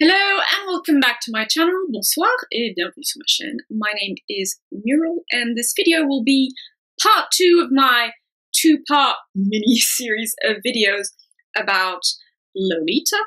Hello and welcome back to my channel. Bonsoir et bienvenue sur ma chaîne. My name is Mural and this video will be part two of my two-part mini-series of videos about Lolita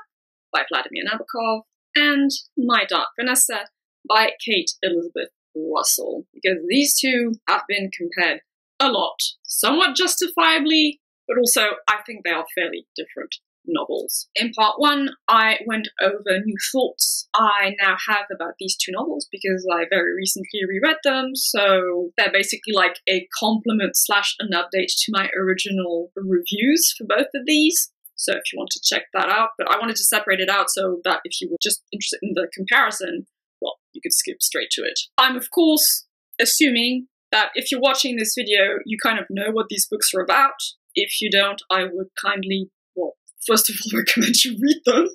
by Vladimir Nabokov and My Dark Vanessa by Kate Elizabeth Russell because these two have been compared a lot, somewhat justifiably, but also I think they are fairly different novels. In part one, I went over new thoughts I now have about these two novels because I very recently reread them, so they're basically like a complement slash an update to my original reviews for both of these. So if you want to check that out, but I wanted to separate it out so that if you were just interested in the comparison, well, you could skip straight to it. I'm of course assuming that if you're watching this video, you kind of know what these books are about. If you don't, I would kindly first of all recommend you read them,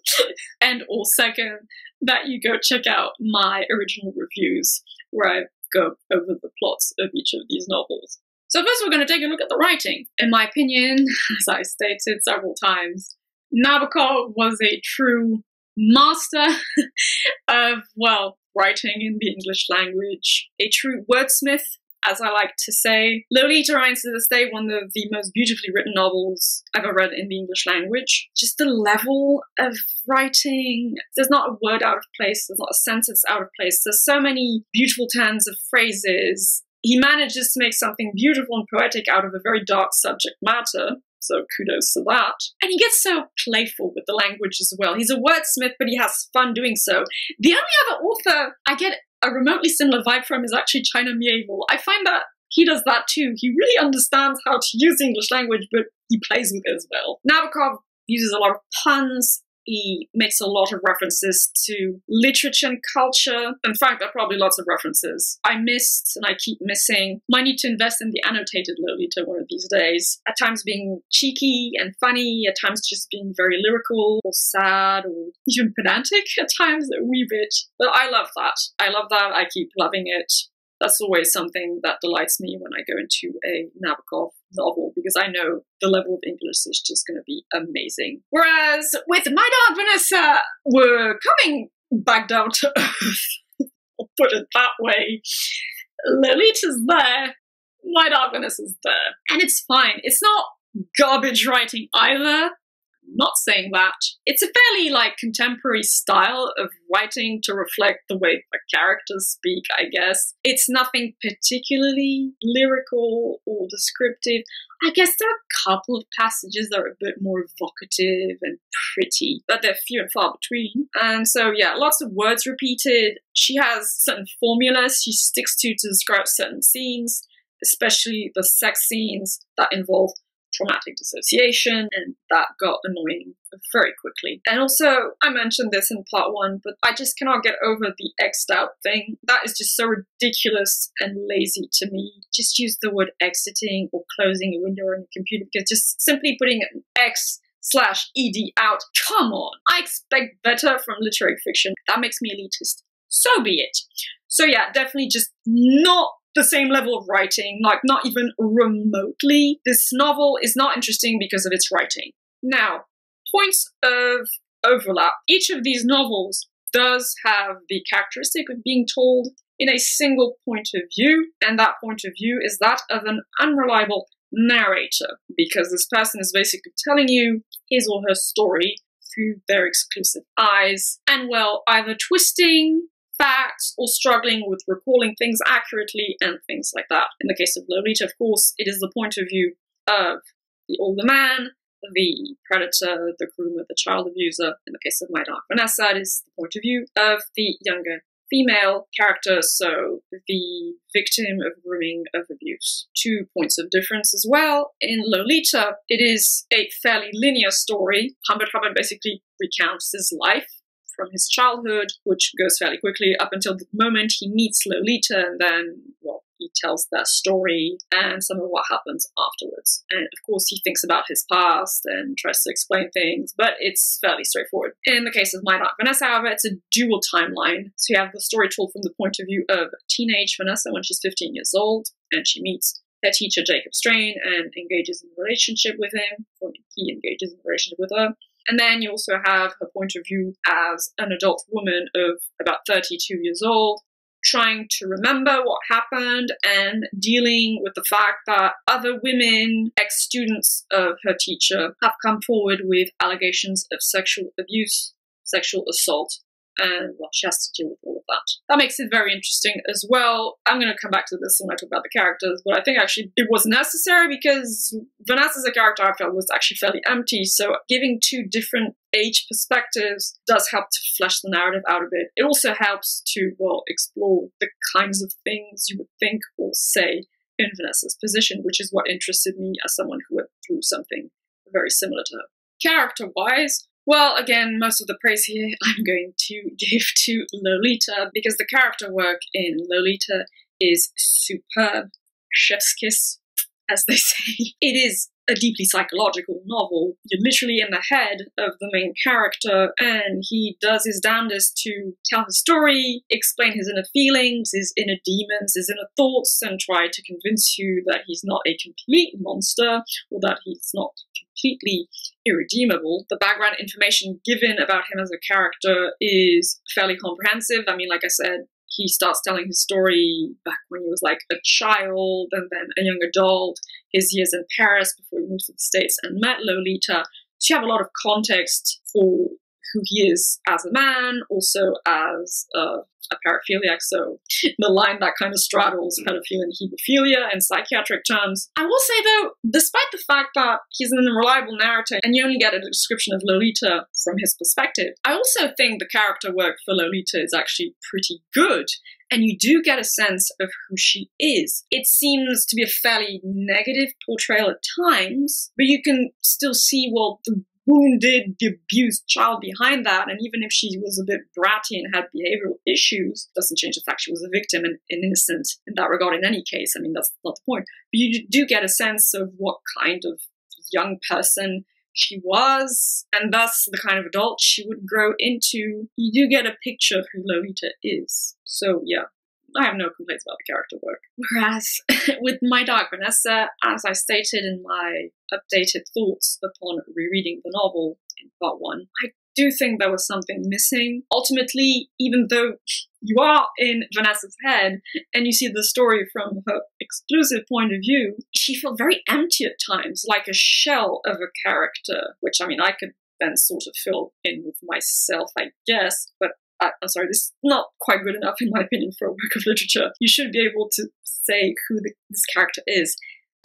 and or second that you go check out my original reviews where I go over the plots of each of these novels. So first we're going to take a look at the writing. In my opinion, as I stated several times, Nabokov was a true master of, well, writing in the English language, a true wordsmith as I like to say. Lolita remains to this day one of the most beautifully written novels I've ever read in the English language. Just the level of writing, there's not a word out of place, there's not a sentence out of place. There's so many beautiful turns of phrases. He manages to make something beautiful and poetic out of a very dark subject matter. So kudos to that. And he gets so playful with the language as well. He's a wordsmith, but he has fun doing so. The only other author I get a remotely similar vibe from is actually China Miéville. I find that he does that too. He really understands how to use the English language, but he plays with it as well. Nabokov uses a lot of puns he makes a lot of references to literature and culture. In fact, there are probably lots of references I missed and I keep missing. Might need to invest in the annotated Lolita one of these days. At times being cheeky and funny, at times just being very lyrical or sad or even pedantic at times, a wee bit. But I love that. I love that. I keep loving it that's always something that delights me when I go into a Nabokov novel because I know the level of English is just going to be amazing. Whereas with My Dark Vanessa, we're coming back down to earth. I'll put it that way. Lolita's there. My Dark Vanessa's there. And it's fine. It's not garbage writing either not saying that. It's a fairly like contemporary style of writing to reflect the way the characters speak, I guess. It's nothing particularly lyrical or descriptive. I guess there are a couple of passages that are a bit more evocative and pretty, but they're few and far between. And so, yeah, lots of words repeated. She has certain formulas she sticks to to describe certain scenes, especially the sex scenes that involve traumatic dissociation, and that got annoying very quickly. And also, I mentioned this in part one, but I just cannot get over the X'd out thing. That is just so ridiculous and lazy to me. Just use the word exiting or closing a window on your computer because just simply putting an X slash ed out, come on. I expect better from literary fiction. That makes me elitist. So be it. So yeah, definitely just not the same level of writing, like not even remotely. This novel is not interesting because of its writing. Now, points of overlap. Each of these novels does have the characteristic of being told in a single point of view, and that point of view is that of an unreliable narrator, because this person is basically telling you his or her story through their exclusive eyes, and well, either twisting facts or struggling with recalling things accurately and things like that. In the case of Lolita, of course, it is the point of view of the older man, the predator, the groomer, the child abuser. In the case of My Dark Vanessa, it is the point of view of the younger female character, so the victim of grooming, of abuse. Two points of difference as well. In Lolita, it is a fairly linear story. Humbert Hubbard basically recounts his life from his childhood, which goes fairly quickly up until the moment he meets Lolita, and then, well, he tells their story and some of what happens afterwards. And of course, he thinks about his past and tries to explain things, but it's fairly straightforward. In the case of My Dark Vanessa, however, it's a dual timeline. So you have the story told from the point of view of teenage Vanessa when she's 15 years old, and she meets her teacher Jacob Strain and engages in a relationship with him, or he engages in a relationship with her. And then you also have her point of view as an adult woman of about 32 years old, trying to remember what happened and dealing with the fact that other women, ex students of her teacher, have come forward with allegations of sexual abuse, sexual assault, and well, she has to deal with all of that. That makes it very interesting as well. I'm going to come back to this when I talk about the characters, but I think actually it was necessary because Vanessa as a character I felt was actually fairly empty. So giving two different age perspectives does help to flesh the narrative out a bit. It also helps to well explore the kinds of things you would think or say in Vanessa's position, which is what interested me as someone who went through something very similar to her. Character wise, well, again, most of the praise here I'm going to give to Lolita because the character work in Lolita is superb. Chef's kiss, as they say. It is a deeply psychological novel. You're literally in the head of the main character, and he does his damnedest to tell his story, explain his inner feelings, his inner demons, his inner thoughts, and try to convince you that he's not a complete monster or that he's not completely irredeemable. The background information given about him as a character is fairly comprehensive. I mean, like I said, he starts telling his story back when he was like a child and then a young adult, his years in Paris before he moved to the States and met Lolita. So you have a lot of context for who he is as a man, also as a, a paraphiliac. So the line that kind of straddles mm. pedophilia and hebephilia in psychiatric terms. I will say though, despite the fact that he's an unreliable narrator and you only get a description of Lolita from his perspective, I also think the character work for Lolita is actually pretty good and you do get a sense of who she is. It seems to be a fairly negative portrayal at times, but you can still see, well, the wounded, abused child behind that. And even if she was a bit bratty and had behavioral issues, doesn't change the fact she was a victim and, and innocent in that regard in any case. I mean, that's not the point. But you do get a sense of what kind of young person she was, and thus the kind of adult she would grow into. You do get a picture of who Lolita is. So, yeah, I have no complaints about the character work. Whereas with My Dark Vanessa, as I stated in my updated thoughts upon rereading the novel in part one, I do think there was something missing. Ultimately, even though you are in Vanessa's head and you see the story from her exclusive point of view, she felt very empty at times, like a shell of a character, which I mean, I could then sort of fill in with myself, I guess, but I, am sorry, this is not quite good enough in my opinion for a work of literature. You should be able to say who the, this character is.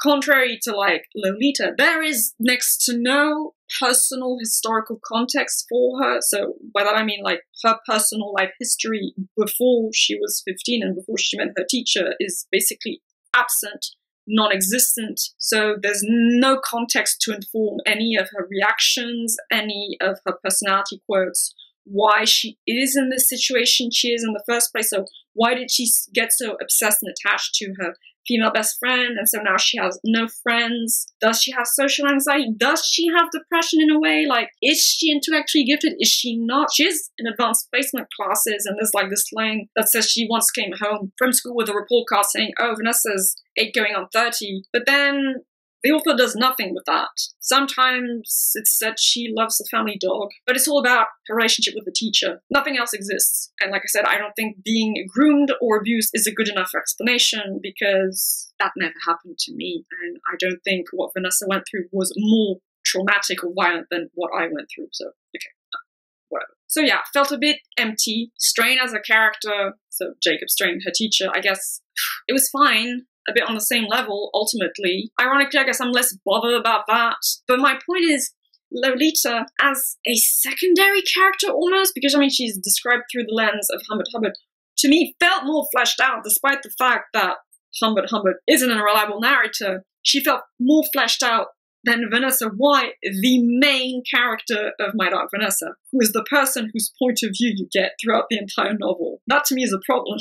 Contrary to like Lolita, there is next to no personal historical context for her. So by that I mean like her personal life history before she was 15 and before she met her teacher is basically absent non-existent so there's no context to inform any of her reactions any of her personality quirks why she is in the situation she is in the first place. So why did she get so obsessed and attached to her female best friend? And so now she has no friends. Does she have social anxiety? Does she have depression in a way? Like, is she intellectually gifted? Is she not? She's in advanced placement classes, and there's like this line that says she once came home from school with a report card saying, "Oh, Vanessa's eight going on 30. But then the author does nothing with that. Sometimes it's that she loves the family dog, but it's all about her relationship with the teacher. Nothing else exists. And like I said, I don't think being groomed or abused is a good enough explanation because that never happened to me. And I don't think what Vanessa went through was more traumatic or violent than what I went through. So, okay, uh, whatever. So yeah, felt a bit empty. Strain as a character, so Jacob Strain, her teacher, I guess it was fine a bit on the same level ultimately. Ironically, I guess I'm less bothered about that. But my point is, Lolita as a secondary character almost, because I mean, she's described through the lens of Humbert Humbert, to me felt more fleshed out, despite the fact that Humbert Humbert isn't a reliable narrator. She felt more fleshed out than Vanessa Wye, the main character of My Dark Vanessa, who is the person whose point of view you get throughout the entire novel. That to me is a problem.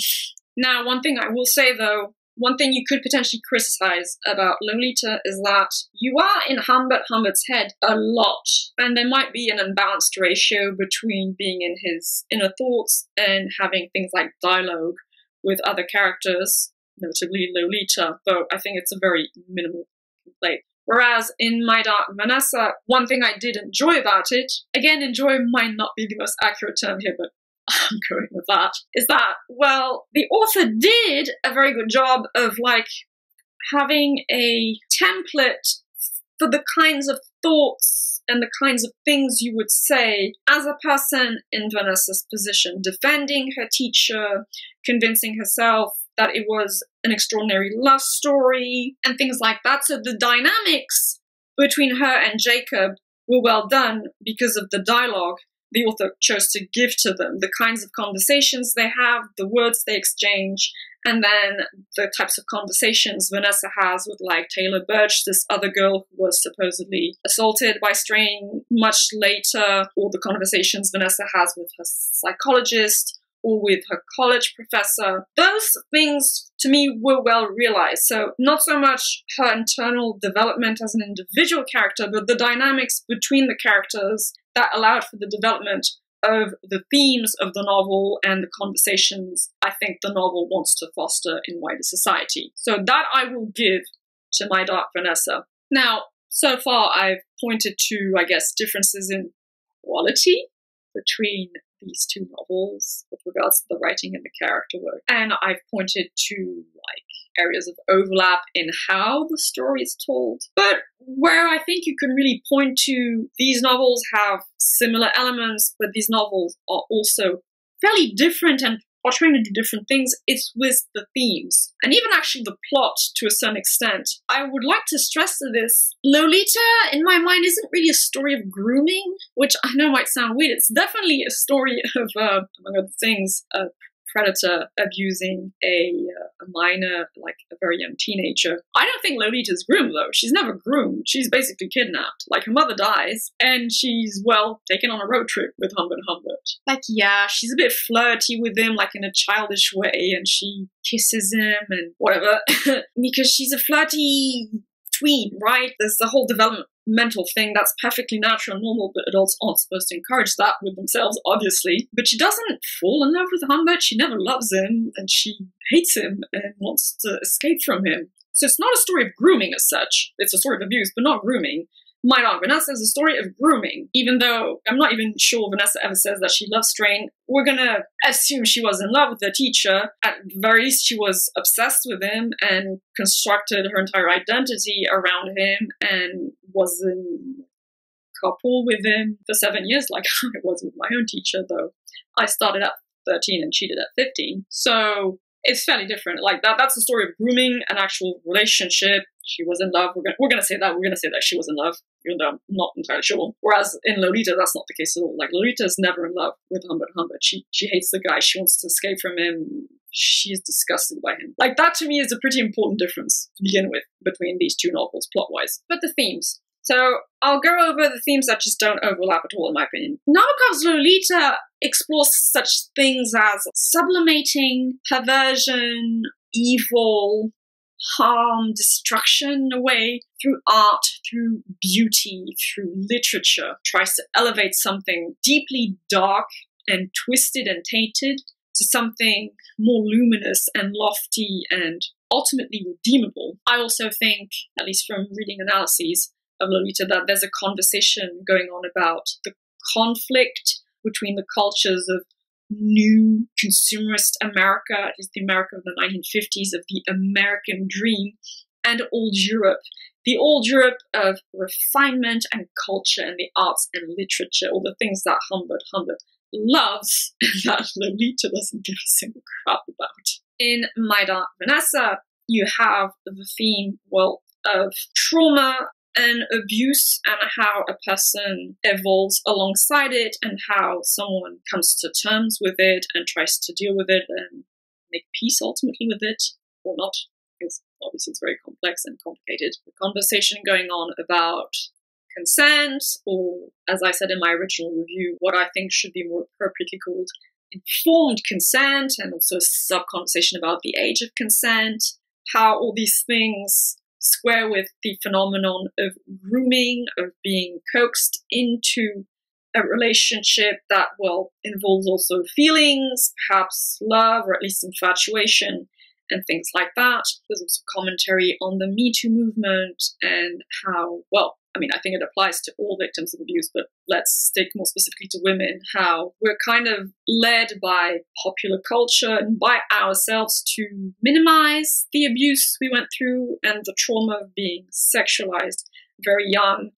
Now, one thing I will say though, one thing you could potentially criticize about Lolita is that you are in Humbert Humbert's head a lot, and there might be an unbalanced ratio between being in his inner thoughts and having things like dialogue with other characters, notably Lolita, though I think it's a very minimal complaint. Whereas in My Dark Vanessa, one thing I did enjoy about it, again, enjoy might not be the most accurate term here, but I'm going with that, is that, well, the author did a very good job of like having a template for the kinds of thoughts and the kinds of things you would say as a person in Vanessa's position, defending her teacher, convincing herself that it was an extraordinary love story, and things like that. So the dynamics between her and Jacob were well done because of the dialogue the author chose to give to them, the kinds of conversations they have, the words they exchange, and then the types of conversations Vanessa has with like Taylor Birch, this other girl who was supposedly assaulted by Strain much later, or the conversations Vanessa has with her psychologist or with her college professor. Those things to me were well realized. So, not so much her internal development as an individual character, but the dynamics between the characters that allowed for the development of the themes of the novel and the conversations I think the novel wants to foster in wider society. So that I will give to My Dark Vanessa. Now, so far I've pointed to, I guess, differences in quality between these two novels with regards to the writing and the character work. And I've pointed to like areas of overlap in how the story is told. But where I think you can really point to these novels have similar elements, but these novels are also fairly different and are trying to do different things, it's with the themes and even actually the plot to a certain extent. I would like to stress this Lolita, in my mind, isn't really a story of grooming, which I know might sound weird. It's definitely a story of, uh, among other things, uh, predator abusing a, uh, a minor, like a very young teenager. I don't think Lolita's groomed though. She's never groomed. She's basically kidnapped. Like her mother dies, and she's well taken on a road trip with Humbert Humbert. Like yeah, she's a bit flirty with him, like in a childish way, and she kisses him and whatever because she's a flirty tween, right? There's the whole development mental thing that's perfectly natural and normal, but adults aren't supposed to encourage that with themselves, obviously. But she doesn't fall in love with Humbert. She never loves him, and she hates him and wants to escape from him. So it's not a story of grooming as such. It's a story of abuse, but not grooming. My Dark Vanessa is a story of grooming. Even though I'm not even sure Vanessa ever says that she loves Strain, we're gonna assume she was in love with the teacher. At the very least, she was obsessed with him and constructed her entire identity around him and was in a couple with him for seven years, like I was with my own teacher, though I started at 13 and cheated at 15. So it's fairly different. Like that, that's the story of grooming an actual relationship. She was in love. We're gonna, we're gonna say that. We're gonna say that she was in love, even though I'm not entirely sure. Whereas in Lolita, that's not the case at all. Like Lolita is never in love with Humbert Humbert. She she hates the guy. She wants to escape from him. She's disgusted by him. Like that to me is a pretty important difference to begin with between these two novels plot wise. But the themes. So I'll go over the themes that just don't overlap at all, in my opinion. Nabokov's Lolita explores such things as sublimating, perversion, evil, harm, destruction in a way through art, through beauty, through literature, tries to elevate something deeply dark and twisted and tainted to something more luminous and lofty and ultimately redeemable. I also think, at least from reading analyses of Lolita, that there's a conversation going on about the conflict between the cultures of new consumerist America, at least the America of the 1950s, of the American dream, and old Europe. The old Europe of refinement and culture and the arts and literature, all the things that Humbert Humbert loves that Lolita doesn't give a single crap about. In My Dark Vanessa, you have the theme, well, of trauma and abuse and how a person evolves alongside it and how someone comes to terms with it and tries to deal with it and make peace ultimately with it. Or not because obviously it's very complex and complicated. The conversation going on about consent or as i said in my original review what i think should be more appropriately called informed consent and also a sub conversation about the age of consent how all these things square with the phenomenon of grooming, of being coaxed into a relationship that will involve also feelings, perhaps love or at least infatuation, and things like that. There's also commentary on the Me Too movement and how, well, I mean, I think it applies to all victims of abuse, but let's stick more specifically to women, how we're kind of led by popular culture and by ourselves to minimize the abuse we went through and the trauma of being sexualized very young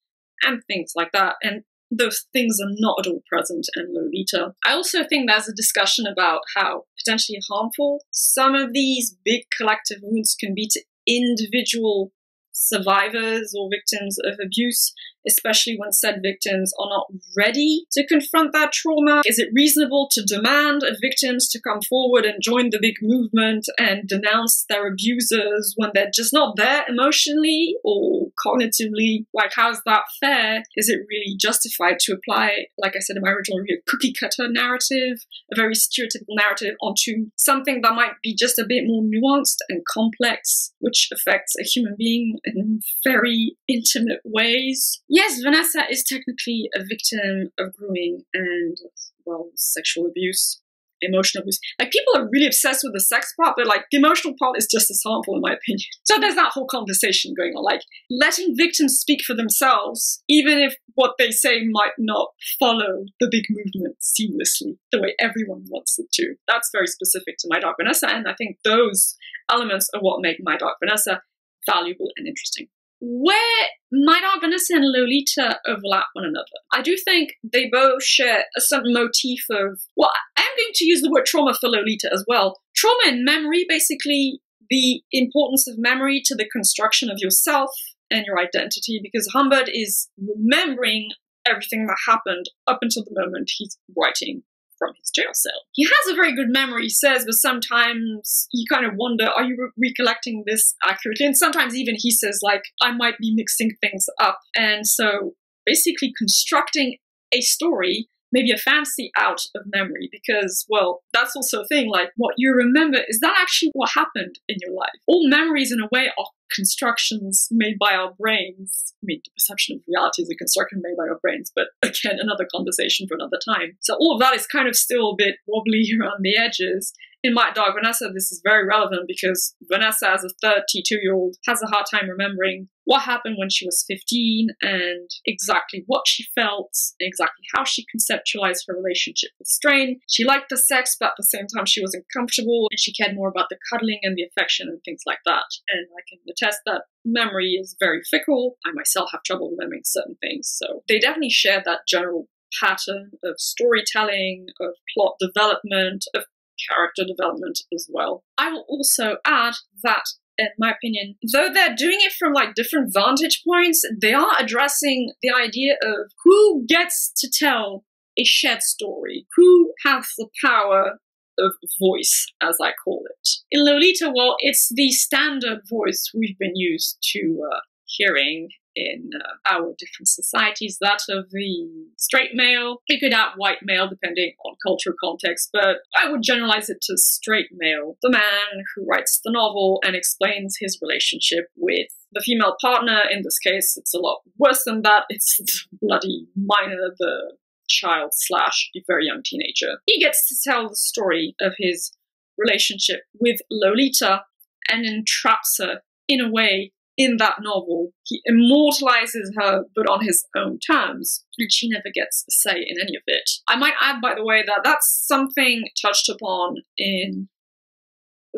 and things like that. And those things are not at all present in Lolita. I also think there's a discussion about how potentially harmful some of these big collective wounds can be to individual survivors or victims of abuse, especially when said victims are not ready to confront that trauma? Is it reasonable to demand of victims to come forward and join the big movement and denounce their abusers when they're just not there emotionally or cognitively? Like, how's that fair? Is it really justified to apply, like I said in my original review, a cookie cutter narrative, a very stereotypical narrative, onto something that might be just a bit more nuanced and complex, which affects a human being in very intimate ways? Yes, Vanessa is technically a victim of grooming and, well, sexual abuse emotional abuse. Like people are really obsessed with the sex part, but like the emotional part is just as harmful in my opinion. So there's that whole conversation going on, like letting victims speak for themselves, even if what they say might not follow the big movement seamlessly the way everyone wants it to. That's very specific to My Dark Vanessa, and I think those elements are what make My Dark Vanessa valuable and interesting where might Vanessa and Lolita overlap one another. I do think they both share a certain motif of, well, I'm going to use the word trauma for Lolita as well. Trauma and memory, basically, the importance of memory to the construction of yourself and your identity, because Humbert is remembering everything that happened up until the moment he's writing from his jail cell. He has a very good memory, he says, but sometimes you kind of wonder, are you re- recollecting this accurately? And sometimes even he says, like, I might be mixing things up. And so basically constructing a story maybe a fantasy out of memory because, well, that's also a thing. Like, what you remember, is that actually what happened in your life? All memories, in a way, are constructions made by our brains. I mean, the perception of reality is a construction made by our brains, but again, another conversation for another time. So all of that is kind of still a bit wobbly around the edges in My Dark Vanessa, this is very relevant because Vanessa, as a 32 year old, has a hard time remembering what happened when she was 15 and exactly what she felt, exactly how she conceptualized her relationship with Strain. She liked the sex, but at the same time, she wasn't comfortable and she cared more about the cuddling and the affection and things like that. And I can attest that memory is very fickle. I myself have trouble remembering certain things. So they definitely share that general pattern of storytelling, of plot development, of character development as well. I will also add that in my opinion, though they're doing it from like different vantage points, they are addressing the idea of who gets to tell a shared story, who has the power of voice, as I call it. In Lolita, well, it's the standard voice we've been used to uh, hearing in uh, our different societies that of the straight male. You could add white male depending on cultural context, but I would generalize it to straight male. The man who writes the novel and explains his relationship with the female partner. In this case, it's a lot worse than that. It's bloody minor, the child slash very young teenager. He gets to tell the story of his relationship with Lolita and entraps her in a way in that novel. He immortalizes her, but on his own terms, she never gets a say in any of it. I might add, by the way, that that's something touched upon in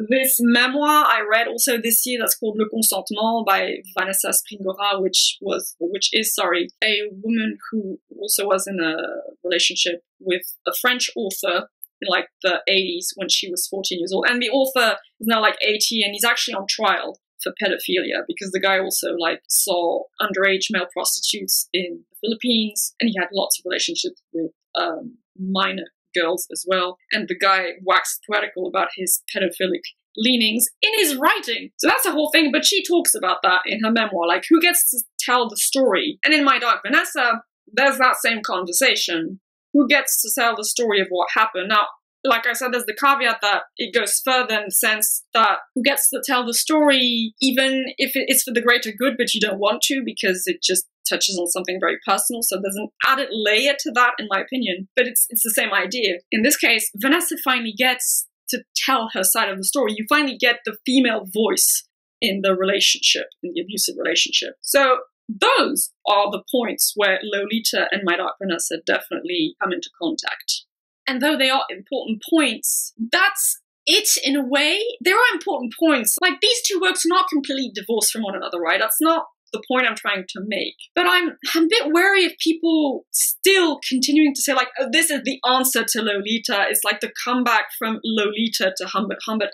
this memoir I read also this year that's called Le Consentement by Vanessa Springora, which was, which is, sorry, a woman who also was in a relationship with a French author in like the 80s when she was 14 years old. And the author is now like 80 and he's actually on trial for pedophilia because the guy also like saw underage male prostitutes in the Philippines and he had lots of relationships with um, minor girls as well. And the guy waxed poetical about his pedophilic leanings in his writing. So that's the whole thing. But she talks about that in her memoir, like who gets to tell the story. And in My Dark Vanessa, there's that same conversation. Who gets to tell the story of what happened? Now, like I said, there's the caveat that it goes further in the sense that who gets to tell the story, even if it's for the greater good, but you don't want to because it just touches on something very personal. So there's an added layer to that, in my opinion. But it's it's the same idea. In this case, Vanessa finally gets to tell her side of the story. You finally get the female voice in the relationship, in the abusive relationship. So those are the points where Lolita and My Dark Vanessa definitely come into contact. And though they are important points, that's it in a way. There are important points. Like these two works are not completely divorced from one another, right? That's not the point I'm trying to make. But I'm, I'm a bit wary of people still continuing to say, like, oh, this is the answer to Lolita. It's like the comeback from Lolita to Humbert Humbert.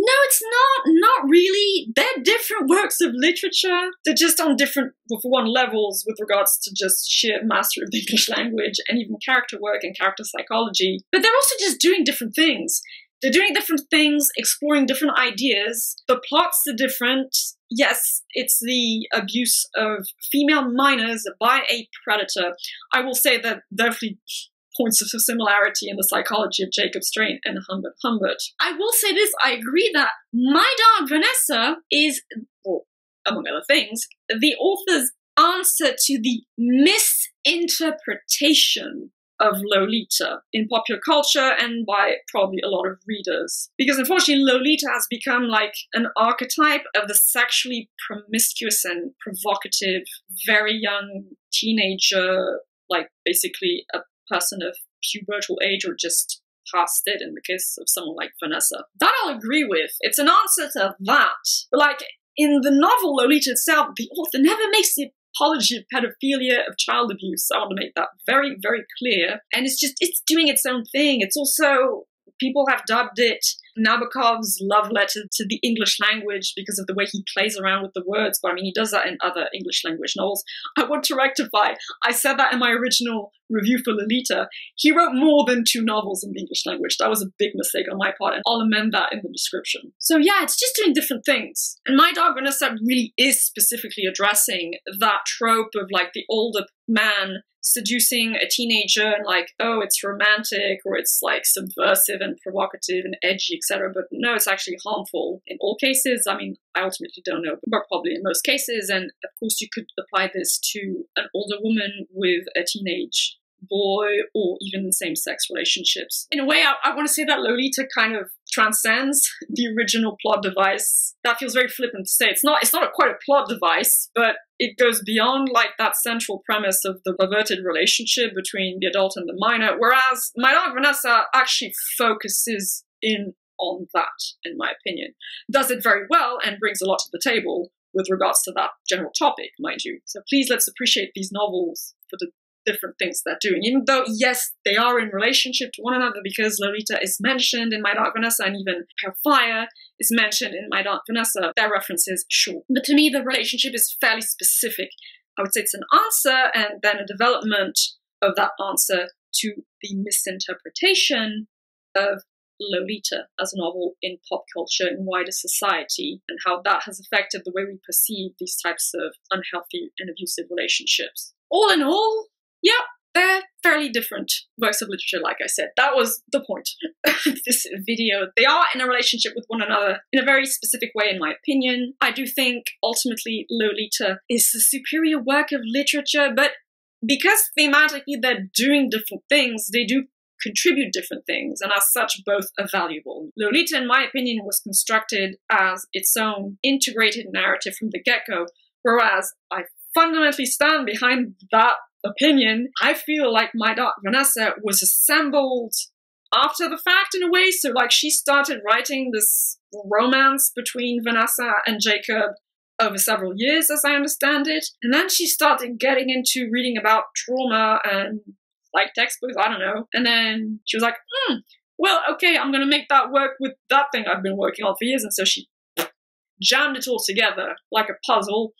No, it's not. Not really. They're different works of literature. They're just on different, for one, levels with regards to just sheer mastery of the English language and even character work and character psychology. But they're also just doing different things. They're doing different things, exploring different ideas. The plots are different. Yes, it's the abuse of female minors by a predator. I will say that definitely points of similarity in the psychology of Jacob Strain and Humbert Humbert. I will say this, I agree that My Dark Vanessa is, well, among other things, the author's answer to the misinterpretation of Lolita in popular culture and by probably a lot of readers. Because unfortunately, Lolita has become like an archetype of the sexually promiscuous and provocative, very young teenager, like basically a person of pubertal age or just past it in the case of someone like Vanessa. That I'll agree with. It's an answer to that. But like in the novel Lolita itself, the author never makes the apology of pedophilia, of child abuse. I want to make that very, very clear. And it's just, it's doing its own thing. It's also, people have dubbed it Nabokov's love letter to the English language because of the way he plays around with the words. But I mean, he does that in other English language novels. I want to rectify. I said that in my original review for Lolita. He wrote more than two novels in the English language. That was a big mistake on my part, and I'll amend that in the description. So yeah, it's just doing different things. And My Dark Vanessa really is specifically addressing that trope of like the older man seducing a teenager and like, oh, it's romantic or it's like subversive and provocative and edgy, etc. But no, it's actually harmful in all cases. I mean, I ultimately don't know, but probably in most cases. And of course, you could apply this to an older woman with a teenage boy or even same sex relationships. In a way, I, I want to say that Lolita kind of transcends the original plot device. That feels very flippant to say. It's not it's not a, quite a plot device, but it goes beyond like that central premise of the perverted relationship between the adult and the minor. Whereas My Dark Vanessa actually focuses in on that, in my opinion. Does it very well and brings a lot to the table with regards to that general topic, mind you. So please let's appreciate these novels for the different things they're doing. Even though, yes, they are in relationship to one another because Lolita is mentioned in My Dark Vanessa and even Pale Fire is mentioned in My Dark Vanessa. Their references, sure. But to me, the relationship is fairly specific. I would say it's an answer and then a development of that answer to the misinterpretation of Lolita as a novel in pop culture and wider society, and how that has affected the way we perceive these types of unhealthy and abusive relationships. All in all, yeah, they're fairly different works of literature, like I said. That was the point of this video. They are in a relationship with one another in a very specific way, in my opinion. I do think ultimately Lolita is the superior work of literature, but because thematically they're doing different things, they do contribute different things, and as such, both are valuable. Lolita, in my opinion, was constructed as its own integrated narrative from the get go, whereas I fundamentally stand behind that opinion, I feel like My Dark Vanessa was assembled after the fact in a way. So, like, she started writing this romance between Vanessa and Jacob over several years, as I understand it. And then she started getting into reading about trauma and like textbooks, I don't know. And then she was like, hmm, well, okay, I'm to make that work with that thing I've been working on for years. And so she jammed it all together like a puzzle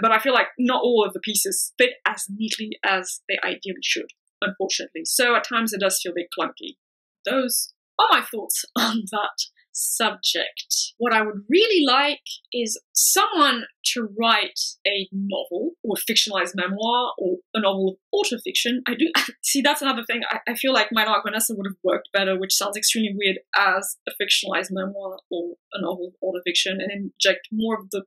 but I feel like not all of the pieces fit as neatly as they ideally should, unfortunately. So at times it does feel a bit clunky. Those are my thoughts on that subject. What I would really like is someone to write a novel or fictionalized memoir or a novel of autofiction. I do see that's another thing. I, I feel like My Dark Vanessa would have worked better, which sounds extremely weird as a fictionalized memoir or a novel of autofiction and inject more of the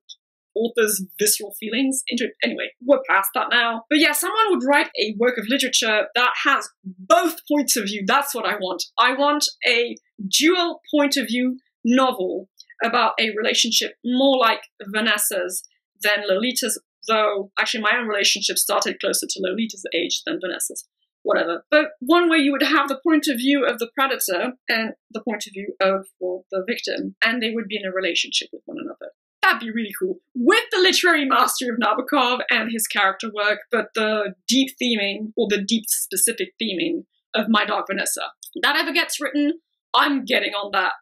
author's visceral feelings. Anyway, we're past that now. But yeah, someone would write a work of literature that has both points of view. That's what I want. I want a dual point of view novel about a relationship more like Vanessa's than Lolita's, though actually my own relationship started closer to Lolita's age than Vanessa's whatever. But one way you would have the point of view of the predator and the point of view of well, the victim, and they would be in a relationship with one another. That'd be really cool. With the literary mastery of Nabokov and his character work, but the deep theming, or the deep specific theming of My Dark Vanessa. That ever gets written, I'm getting on that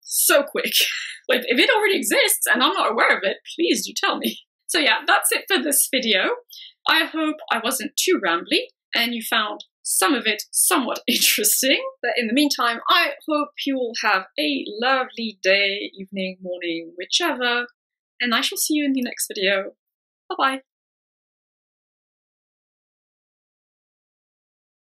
so quick. like, if it already exists and I'm not aware of it, please do tell me. So yeah, that's it for this video. I hope I wasn't too rambly and you found some of it somewhat interesting. But in the meantime, I hope you all have a lovely day, evening, morning, whichever, and I shall see you in the next video. Bye bye.